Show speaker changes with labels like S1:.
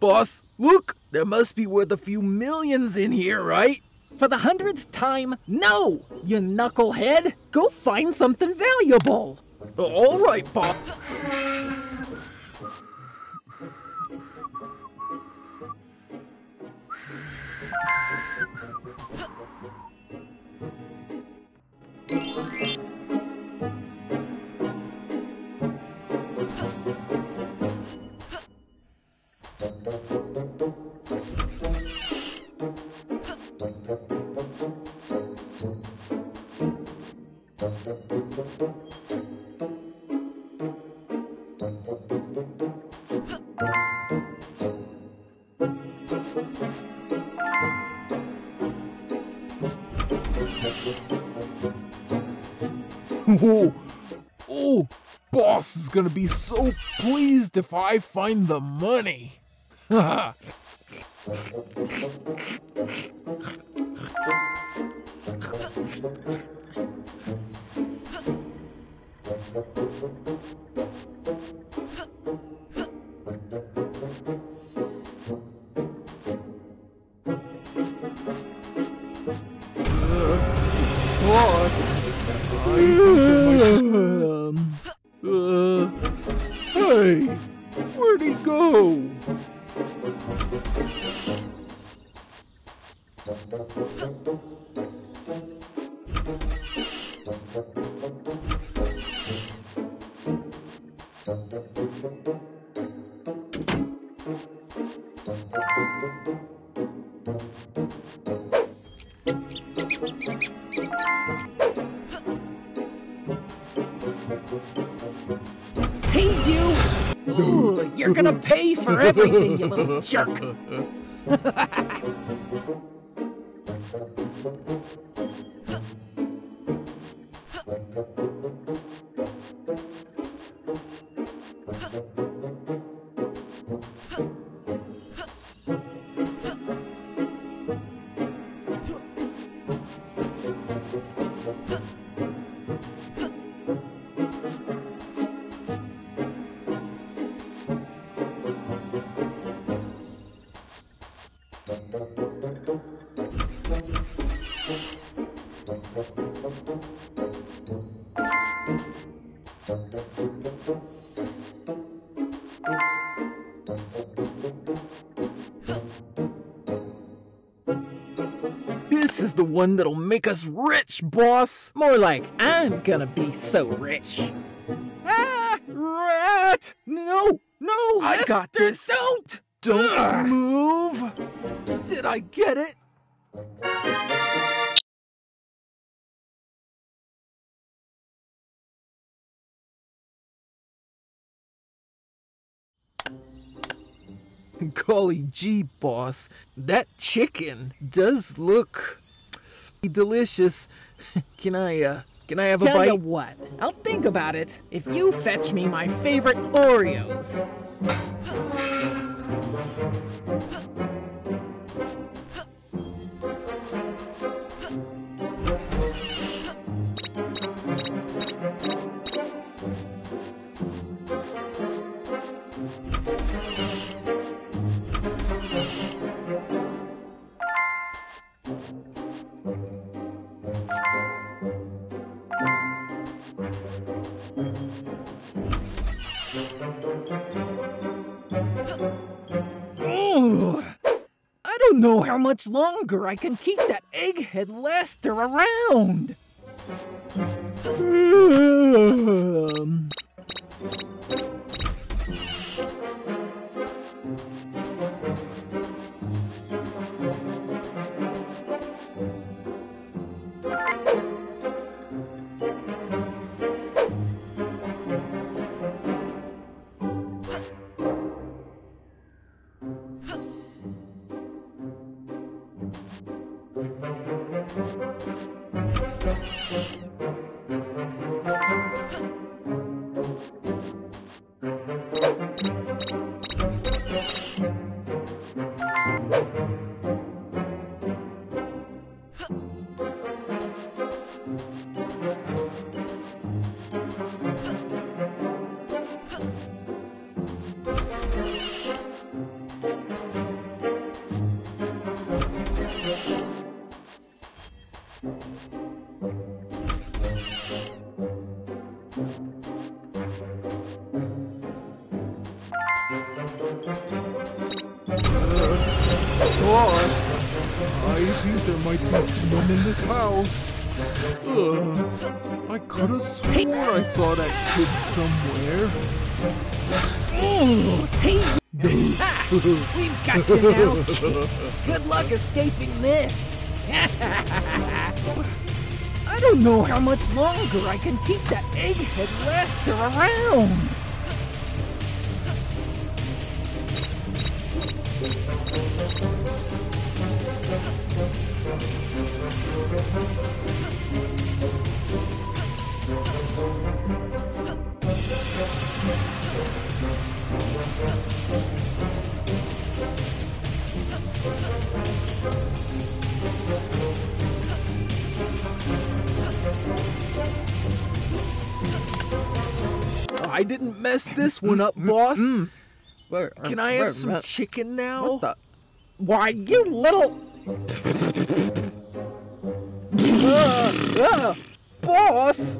S1: Boss, look! There must be worth a few millions in here, right?
S2: For the hundredth time, no! You knucklehead! Go find something valuable!
S1: All right, boss. Oh, oh, boss is gonna be so pleased if I find the money. Uh, boss, I um, uh, hey, where'd he go?
S2: Gonna pay for everything, you little jerk!
S1: This is the one that'll make us rich, boss.
S2: More like, I'm gonna be so rich.
S1: Ah, rat! No, no,
S2: I
S1: Lester,
S2: got this.
S1: Don't, don't
S2: Ugh.
S1: move. Did I get it? Golly gee, boss, that chicken does look delicious. Can I, uh, can I have a bite?
S2: Tell you what, I'll think about it if you fetch me my favorite Oreos.
S1: how much longer I can keep that egghead Lester around. Thank Boss, I think there might be someone in this house. Ugh. I could have sworn I saw that kid somewhere.
S2: Hey! We've got you now. Good luck escaping this. I don't know how much longer I can keep that egghead Lester around.
S1: I didn't mess this one up, boss. Can I
S2: where-
S1: have some
S2: uh,
S1: chicken now?
S2: What the? Why, you little. uh, uh, boss!